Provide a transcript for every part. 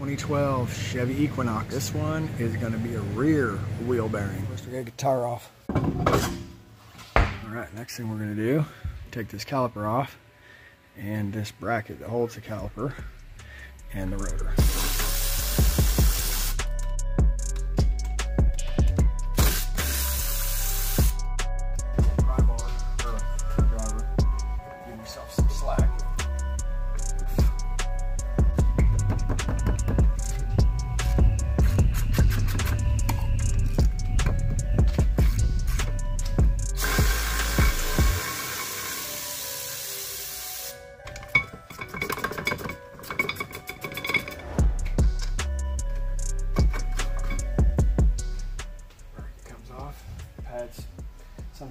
2012 Chevy Equinox. This one is going to be a rear wheel bearing. First we got tire off. All right, next thing we're going to do, take this caliper off and this bracket that holds the caliper and the rotor.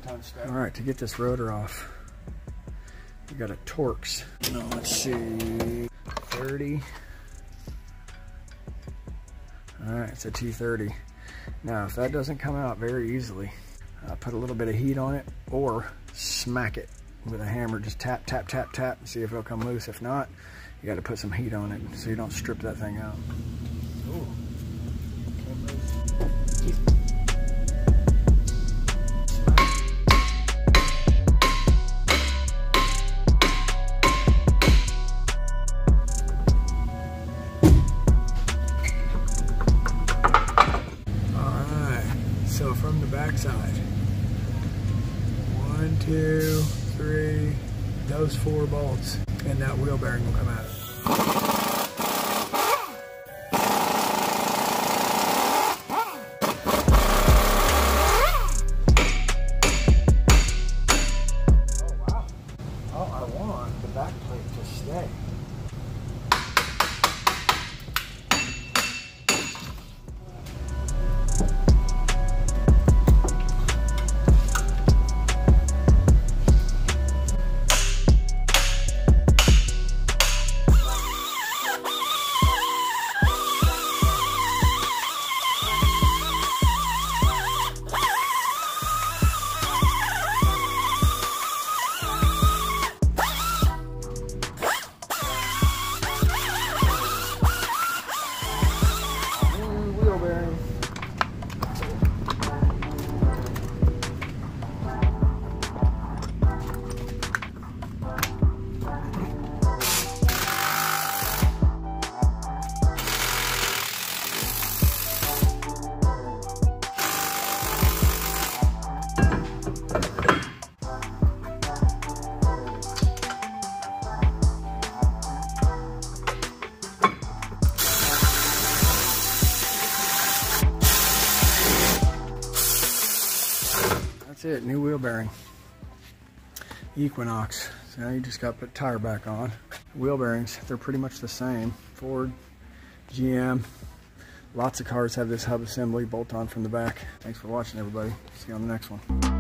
Sometimes All right, to get this rotor off, we got a Torx. No, let's see, 30. All right, it's a T30. Now, if that doesn't come out very easily, uh, put a little bit of heat on it or smack it with a hammer. Just tap, tap, tap, tap, and see if it'll come loose. If not, you got to put some heat on it so you don't strip that thing out. Ooh. Backside, one, two, three, those four bolts, and that wheel bearing will come out. That's it, new wheel bearing. Equinox. So now you just got to put tire back on. Wheel bearings, they're pretty much the same. Ford, GM, lots of cars have this hub assembly bolt on from the back. Thanks for watching everybody. See you on the next one.